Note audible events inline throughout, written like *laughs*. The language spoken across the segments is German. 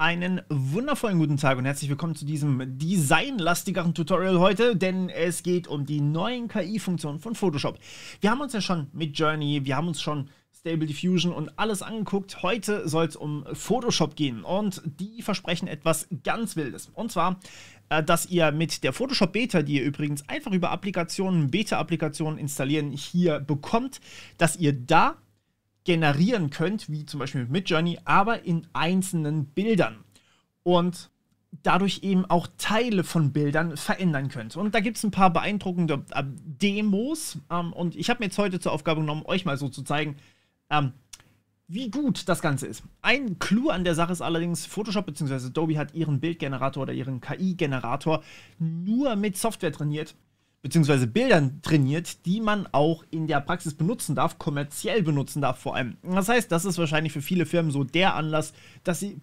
Einen wundervollen guten Tag und herzlich willkommen zu diesem designlastigeren Tutorial heute, denn es geht um die neuen KI-Funktionen von Photoshop. Wir haben uns ja schon mit Journey, wir haben uns schon Stable Diffusion und alles angeguckt. Heute soll es um Photoshop gehen und die versprechen etwas ganz Wildes. Und zwar, äh, dass ihr mit der Photoshop Beta, die ihr übrigens einfach über Applikationen, Beta-Applikationen installieren, hier bekommt, dass ihr da generieren könnt, wie zum Beispiel mit Midjourney, aber in einzelnen Bildern. Und dadurch eben auch Teile von Bildern verändern könnt. Und da gibt es ein paar beeindruckende äh, Demos. Ähm, und ich habe mir jetzt heute zur Aufgabe genommen, euch mal so zu zeigen, ähm, wie gut das Ganze ist. Ein Clou an der Sache ist allerdings, Photoshop bzw. Adobe hat ihren Bildgenerator oder ihren KI-Generator nur mit Software trainiert beziehungsweise Bildern trainiert, die man auch in der Praxis benutzen darf, kommerziell benutzen darf vor allem. Das heißt, das ist wahrscheinlich für viele Firmen so der Anlass, dass sie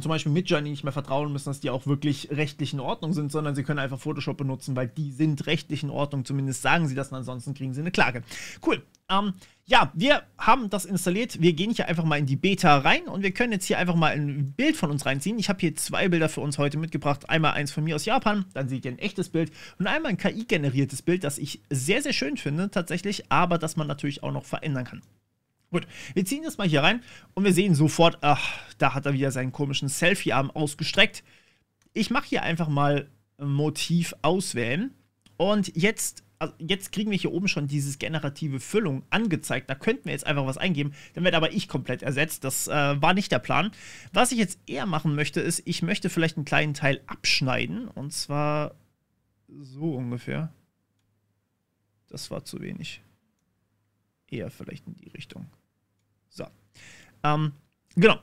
zum Beispiel mit Journey nicht mehr vertrauen müssen, dass die auch wirklich rechtlich in Ordnung sind, sondern sie können einfach Photoshop benutzen, weil die sind rechtlich in Ordnung. Zumindest sagen sie das und ansonsten kriegen sie eine Klage. Cool. Ähm, ja, wir haben das installiert. Wir gehen hier einfach mal in die Beta rein und wir können jetzt hier einfach mal ein Bild von uns reinziehen. Ich habe hier zwei Bilder für uns heute mitgebracht. Einmal eins von mir aus Japan, dann seht ihr ein echtes Bild und einmal ein KI-generiertes Bild, das ich sehr, sehr schön finde tatsächlich, aber das man natürlich auch noch verändern kann. Gut, wir ziehen das mal hier rein und wir sehen sofort, ach, da hat er wieder seinen komischen Selfie-Arm ausgestreckt. Ich mache hier einfach mal Motiv auswählen und jetzt, also jetzt kriegen wir hier oben schon dieses generative Füllung angezeigt. Da könnten wir jetzt einfach was eingeben, dann wird aber ich komplett ersetzt. Das äh, war nicht der Plan. Was ich jetzt eher machen möchte, ist, ich möchte vielleicht einen kleinen Teil abschneiden und zwar so ungefähr. Das war zu wenig. Eher vielleicht in die Richtung. So. Ähm, genau.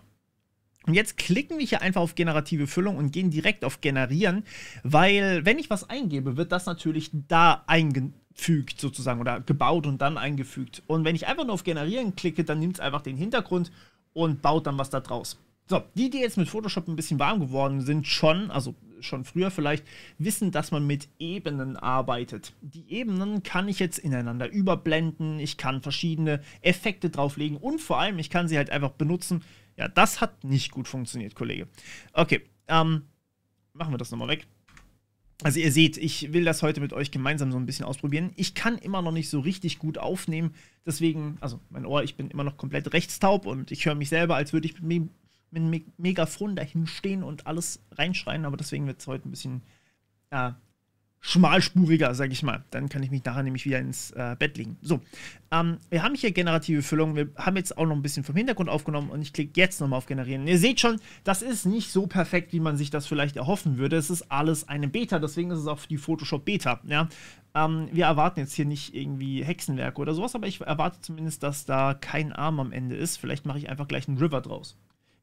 Und jetzt klicken wir hier einfach auf generative Füllung und gehen direkt auf Generieren, weil wenn ich was eingebe, wird das natürlich da eingefügt sozusagen oder gebaut und dann eingefügt. Und wenn ich einfach nur auf Generieren klicke, dann nimmt es einfach den Hintergrund und baut dann was da draus. So, die, die jetzt mit Photoshop ein bisschen warm geworden sind, schon, also schon früher vielleicht, wissen, dass man mit Ebenen arbeitet. Die Ebenen kann ich jetzt ineinander überblenden, ich kann verschiedene Effekte drauflegen und vor allem, ich kann sie halt einfach benutzen. Ja, das hat nicht gut funktioniert, Kollege. Okay, ähm, machen wir das nochmal weg. Also ihr seht, ich will das heute mit euch gemeinsam so ein bisschen ausprobieren. Ich kann immer noch nicht so richtig gut aufnehmen, deswegen, also mein Ohr, ich bin immer noch komplett rechtstaub und ich höre mich selber, als würde ich mit einem Megafon dahin stehen und alles reinschreien, aber deswegen wird es heute ein bisschen äh, schmalspuriger, sag ich mal. Dann kann ich mich nachher nämlich wieder ins äh, Bett legen. So, ähm, wir haben hier generative Füllung. Wir haben jetzt auch noch ein bisschen vom Hintergrund aufgenommen und ich klicke jetzt nochmal auf Generieren. Ihr seht schon, das ist nicht so perfekt, wie man sich das vielleicht erhoffen würde. Es ist alles eine Beta, deswegen ist es auch die Photoshop Beta. Ja? Ähm, wir erwarten jetzt hier nicht irgendwie Hexenwerke oder sowas, aber ich erwarte zumindest, dass da kein Arm am Ende ist. Vielleicht mache ich einfach gleich einen River draus.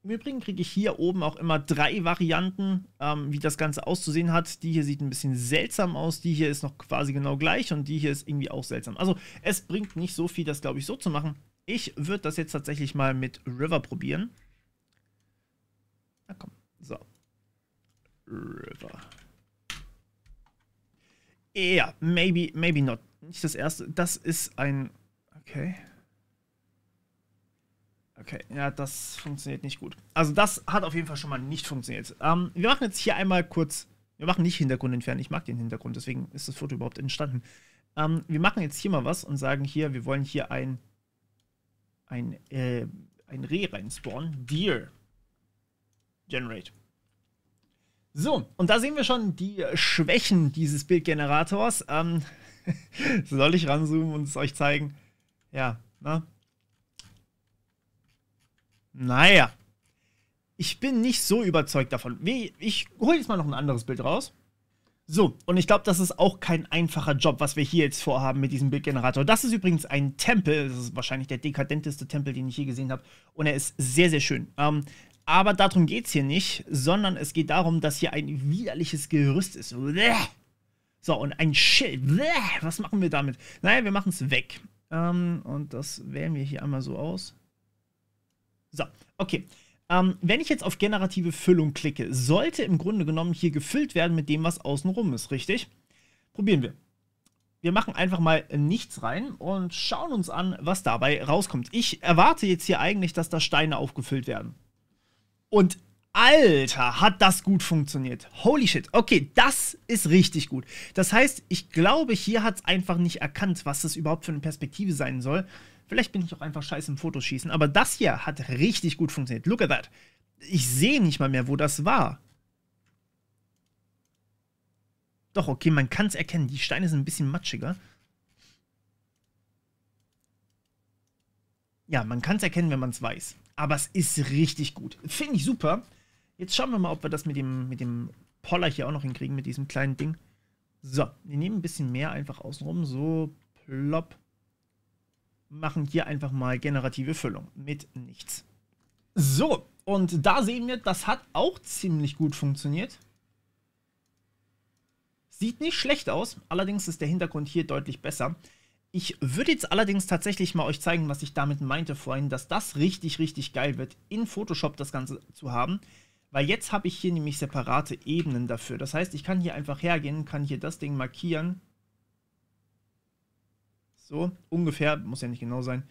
Im Übrigen kriege ich hier oben auch immer drei Varianten, ähm, wie das Ganze auszusehen hat. Die hier sieht ein bisschen seltsam aus, die hier ist noch quasi genau gleich und die hier ist irgendwie auch seltsam. Also es bringt nicht so viel, das glaube ich so zu machen. Ich würde das jetzt tatsächlich mal mit River probieren. Na komm, so. River. Ja, yeah, maybe, maybe not. Nicht das erste. Das ist ein... Okay. Okay, ja, das funktioniert nicht gut. Also das hat auf jeden Fall schon mal nicht funktioniert. Ähm, wir machen jetzt hier einmal kurz, wir machen nicht Hintergrund entfernen, ich mag den Hintergrund, deswegen ist das Foto überhaupt entstanden. Ähm, wir machen jetzt hier mal was und sagen hier, wir wollen hier ein, ein, äh, ein Reh reinspawnen. Deer. Generate. So, und da sehen wir schon die Schwächen dieses Bildgenerators. Ähm, *laughs* soll ich ranzoomen und es euch zeigen? Ja, ne? Naja. Ich bin nicht so überzeugt davon. Ich hole jetzt mal noch ein anderes Bild raus. So, und ich glaube, das ist auch kein einfacher Job, was wir hier jetzt vorhaben mit diesem Bildgenerator. Das ist übrigens ein Tempel. Das ist wahrscheinlich der dekadenteste Tempel, den ich je gesehen habe. Und er ist sehr, sehr schön. Ähm, aber darum geht es hier nicht, sondern es geht darum, dass hier ein widerliches Gerüst ist. So, und ein Schild. Was machen wir damit? Naja, wir machen es weg. Ähm, und das wählen wir hier einmal so aus. So, okay. Ähm, wenn ich jetzt auf generative Füllung klicke, sollte im Grunde genommen hier gefüllt werden mit dem, was außenrum ist, richtig? Probieren wir. Wir machen einfach mal nichts rein und schauen uns an, was dabei rauskommt. Ich erwarte jetzt hier eigentlich, dass da Steine aufgefüllt werden. Und Alter, hat das gut funktioniert. Holy shit. Okay, das ist richtig gut. Das heißt, ich glaube, hier hat es einfach nicht erkannt, was das überhaupt für eine Perspektive sein soll. Vielleicht bin ich auch einfach scheiße im Fotoschießen, aber das hier hat richtig gut funktioniert. Look at that. Ich sehe nicht mal mehr, wo das war. Doch, okay, man kann es erkennen. Die Steine sind ein bisschen matschiger. Ja, man kann es erkennen, wenn man es weiß. Aber es ist richtig gut. Finde ich super. Jetzt schauen wir mal, ob wir das mit dem, mit dem Poller hier auch noch hinkriegen, mit diesem kleinen Ding. So, wir nehmen ein bisschen mehr einfach außenrum. So, plopp. Machen hier einfach mal generative Füllung mit nichts. So, und da sehen wir, das hat auch ziemlich gut funktioniert. Sieht nicht schlecht aus, allerdings ist der Hintergrund hier deutlich besser. Ich würde jetzt allerdings tatsächlich mal euch zeigen, was ich damit meinte vorhin, dass das richtig, richtig geil wird, in Photoshop das Ganze zu haben. Weil jetzt habe ich hier nämlich separate Ebenen dafür. Das heißt, ich kann hier einfach hergehen, kann hier das Ding markieren. So, ungefähr, muss ja nicht genau sein.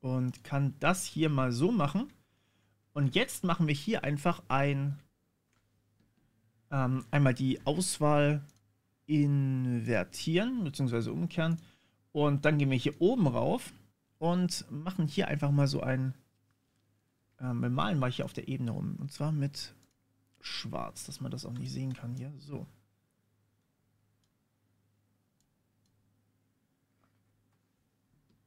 Und kann das hier mal so machen. Und jetzt machen wir hier einfach ein, ähm, einmal die Auswahl invertieren, beziehungsweise umkehren. Und dann gehen wir hier oben rauf und machen hier einfach mal so ein ähm, wir malen mal hier auf der Ebene rum. Und zwar mit schwarz, dass man das auch nicht sehen kann hier. So.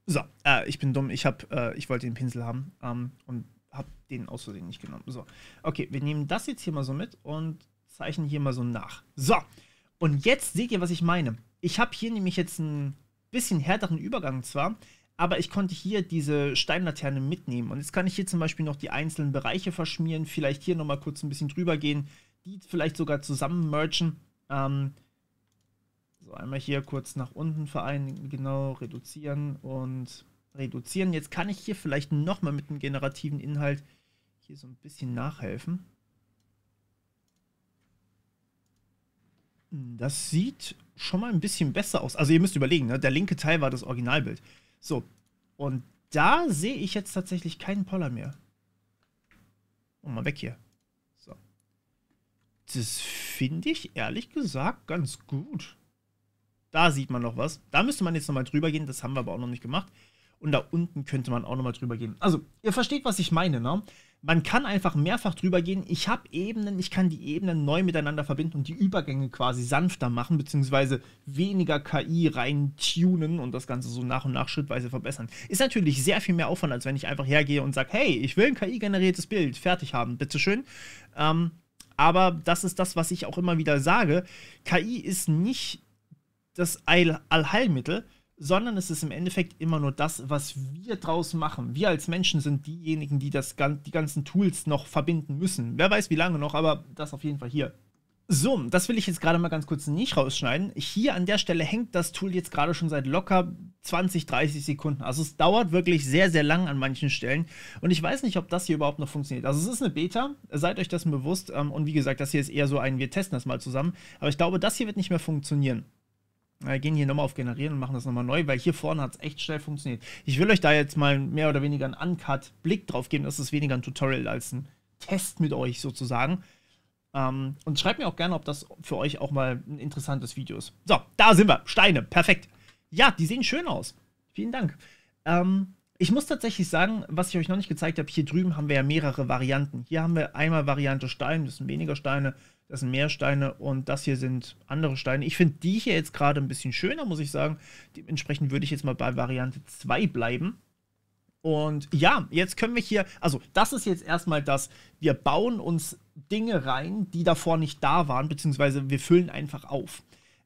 So, äh, ich bin dumm. Ich, hab, äh, ich wollte den Pinsel haben ähm, und habe den aus Versehen nicht genommen. So, okay, wir nehmen das jetzt hier mal so mit und zeichnen hier mal so nach. So, und jetzt seht ihr, was ich meine. Ich habe hier nämlich jetzt einen bisschen härteren Übergang zwar, aber ich konnte hier diese Steinlaterne mitnehmen. Und jetzt kann ich hier zum Beispiel noch die einzelnen Bereiche verschmieren, vielleicht hier nochmal kurz ein bisschen drüber gehen, die vielleicht sogar zusammen merchen. Ähm, einmal hier kurz nach unten vereinigen, genau, reduzieren und reduzieren. Jetzt kann ich hier vielleicht nochmal mit dem generativen Inhalt hier so ein bisschen nachhelfen. Das sieht schon mal ein bisschen besser aus. Also ihr müsst überlegen, ne? der linke Teil war das Originalbild. So, und da sehe ich jetzt tatsächlich keinen Poller mehr. Oh, mal weg hier. So. Das finde ich ehrlich gesagt ganz gut. Da sieht man noch was. Da müsste man jetzt nochmal drüber gehen. Das haben wir aber auch noch nicht gemacht. Und da unten könnte man auch nochmal drüber gehen. Also, ihr versteht, was ich meine, ne? Man kann einfach mehrfach drüber gehen. Ich habe Ebenen, ich kann die Ebenen neu miteinander verbinden und die Übergänge quasi sanfter machen, beziehungsweise weniger KI rein tunen und das Ganze so nach und nach schrittweise verbessern. Ist natürlich sehr viel mehr Aufwand, als wenn ich einfach hergehe und sage, hey, ich will ein KI-generiertes Bild fertig haben, bitteschön. Ähm, aber das ist das, was ich auch immer wieder sage. KI ist nicht das Allheilmittel, sondern es ist im Endeffekt immer nur das, was wir draus machen. Wir als Menschen sind diejenigen, die das, die ganzen Tools noch verbinden müssen. Wer weiß, wie lange noch, aber das auf jeden Fall hier. So, das will ich jetzt gerade mal ganz kurz nicht rausschneiden. Hier an der Stelle hängt das Tool jetzt gerade schon seit locker 20, 30 Sekunden. Also es dauert wirklich sehr, sehr lang an manchen Stellen. Und ich weiß nicht, ob das hier überhaupt noch funktioniert. Also es ist eine Beta, seid euch dessen bewusst. Ähm, und wie gesagt, das hier ist eher so ein, wir testen das mal zusammen. Aber ich glaube, das hier wird nicht mehr funktionieren. Wir gehen hier nochmal auf Generieren und machen das nochmal neu, weil hier vorne hat es echt schnell funktioniert. Ich will euch da jetzt mal mehr oder weniger einen Uncut-Blick drauf geben. Das ist weniger ein Tutorial als ein Test mit euch sozusagen. Ähm, und schreibt mir auch gerne, ob das für euch auch mal ein interessantes Video ist. So, da sind wir. Steine. Perfekt. Ja, die sehen schön aus. Vielen Dank. Ähm, ich muss tatsächlich sagen, was ich euch noch nicht gezeigt habe, hier drüben haben wir ja mehrere Varianten. Hier haben wir einmal Variante Stein, das sind weniger Steine. Das sind mehr Steine und das hier sind andere Steine. Ich finde die hier jetzt gerade ein bisschen schöner, muss ich sagen. Dementsprechend würde ich jetzt mal bei Variante 2 bleiben. Und ja, jetzt können wir hier, also das ist jetzt erstmal das, wir bauen uns Dinge rein, die davor nicht da waren, beziehungsweise wir füllen einfach auf.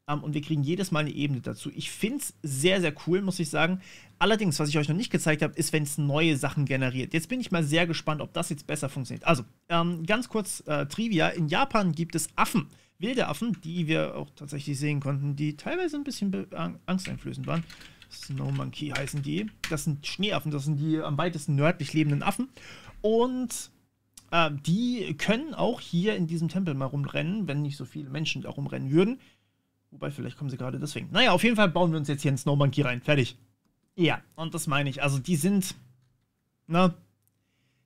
Um, und wir kriegen jedes Mal eine Ebene dazu. Ich finde es sehr, sehr cool, muss ich sagen. Allerdings, was ich euch noch nicht gezeigt habe, ist, wenn es neue Sachen generiert. Jetzt bin ich mal sehr gespannt, ob das jetzt besser funktioniert. Also, ähm, ganz kurz äh, Trivia. In Japan gibt es Affen, wilde Affen, die wir auch tatsächlich sehen konnten, die teilweise ein bisschen angsteinflößend waren. Snow Monkey heißen die. Das sind Schneeaffen, das sind die am weitesten nördlich lebenden Affen. Und äh, die können auch hier in diesem Tempel mal rumrennen, wenn nicht so viele Menschen da rumrennen würden. Wobei, vielleicht kommen sie gerade deswegen. Naja, auf jeden Fall bauen wir uns jetzt hier einen Snowmonkey rein. Fertig. Ja, und das meine ich. Also, die sind. Ne?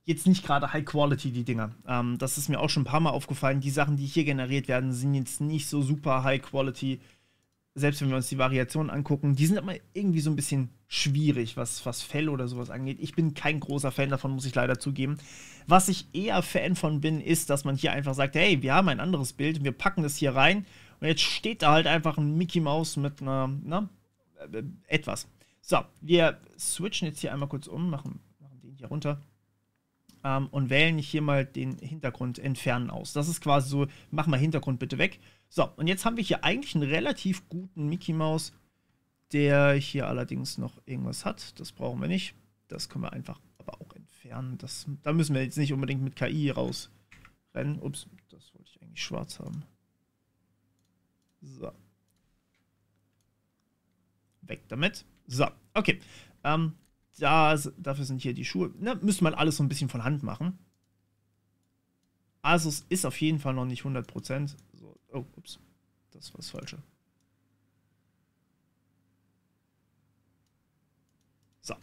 jetzt nicht gerade High Quality, die Dinger. Ähm, das ist mir auch schon ein paar Mal aufgefallen. Die Sachen, die hier generiert werden, sind jetzt nicht so super High Quality. Selbst wenn wir uns die Variationen angucken, die sind aber irgendwie so ein bisschen schwierig, was, was Fell oder sowas angeht. Ich bin kein großer Fan davon, muss ich leider zugeben. Was ich eher Fan von bin, ist, dass man hier einfach sagt, hey, wir haben ein anderes Bild, wir packen das hier rein und jetzt steht da halt einfach ein Mickey Mouse mit einer, na, äh, etwas. So, wir switchen jetzt hier einmal kurz um, machen, machen den hier runter ähm, und wählen hier mal den Hintergrund entfernen aus. Das ist quasi so, mach mal Hintergrund bitte weg. So, und jetzt haben wir hier eigentlich einen relativ guten Mickey Mouse, der hier allerdings noch irgendwas hat. Das brauchen wir nicht. Das können wir einfach aber auch entfernen. Das, da müssen wir jetzt nicht unbedingt mit KI rausrennen. Ups, das wollte ich eigentlich schwarz haben. So. Weg damit. So, okay. Ähm, da, dafür sind hier die Schuhe. Ne, müssen wir alles so ein bisschen von Hand machen. Also es ist auf jeden Fall noch nicht 100%. So, oh, ups. Das war das Falsche. So.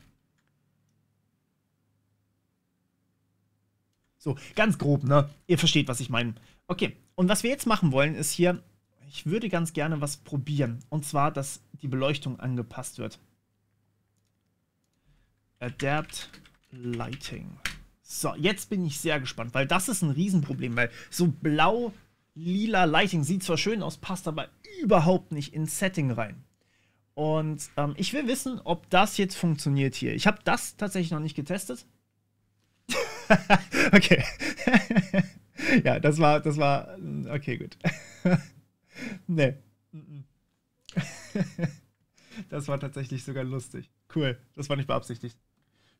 So, ganz grob, ne? Ihr versteht, was ich meine. Okay, und was wir jetzt machen wollen, ist hier, ich würde ganz gerne was probieren. Und zwar, dass die Beleuchtung angepasst wird. Adapt Lighting. So, jetzt bin ich sehr gespannt, weil das ist ein Riesenproblem, weil so blau-lila Lighting sieht zwar schön aus, passt aber überhaupt nicht ins Setting rein. Und ähm, ich will wissen, ob das jetzt funktioniert hier. Ich habe das tatsächlich noch nicht getestet. *laughs* okay. *laughs* ja, das war, das war, okay, gut. *laughs* *laughs* nee. *laughs* das war tatsächlich sogar lustig. Cool, das war nicht beabsichtigt.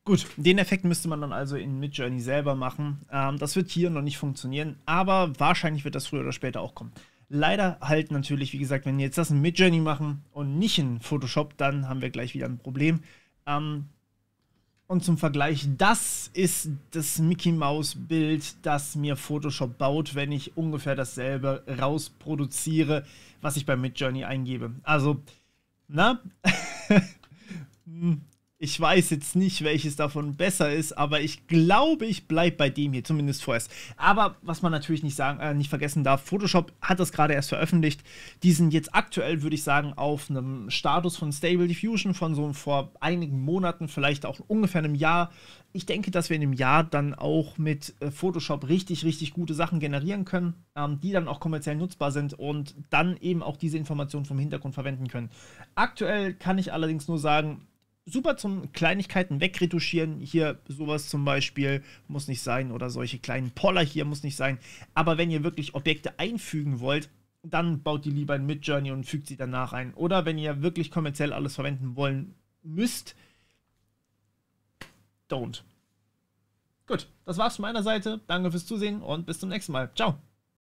Gut, den Effekt müsste man dann also in Midjourney selber machen. Ähm, das wird hier noch nicht funktionieren, aber wahrscheinlich wird das früher oder später auch kommen. Leider halt natürlich, wie gesagt, wenn wir jetzt das in Midjourney machen und nicht in Photoshop, dann haben wir gleich wieder ein Problem. Ähm, und zum Vergleich, das ist das Mickey Mouse Bild, das mir Photoshop baut, wenn ich ungefähr dasselbe rausproduziere, was ich bei Midjourney eingebe. Also, na? *laughs* Hm. Ich weiß jetzt nicht, welches davon besser ist, aber ich glaube, ich bleibe bei dem hier, zumindest vorerst. Aber was man natürlich nicht, sagen, äh, nicht vergessen darf, Photoshop hat das gerade erst veröffentlicht. Die sind jetzt aktuell, würde ich sagen, auf einem Status von Stable Diffusion von so vor einigen Monaten, vielleicht auch ungefähr einem Jahr. Ich denke, dass wir in einem Jahr dann auch mit äh, Photoshop richtig, richtig gute Sachen generieren können, ähm, die dann auch kommerziell nutzbar sind und dann eben auch diese Informationen vom Hintergrund verwenden können. Aktuell kann ich allerdings nur sagen, super zum Kleinigkeiten wegretuschieren. Hier sowas zum Beispiel muss nicht sein oder solche kleinen Poller hier muss nicht sein. Aber wenn ihr wirklich Objekte einfügen wollt, dann baut die lieber in Midjourney und fügt sie danach ein. Oder wenn ihr wirklich kommerziell alles verwenden wollen müsst, don't. Gut, das war's von meiner Seite. Danke fürs Zusehen und bis zum nächsten Mal. Ciao.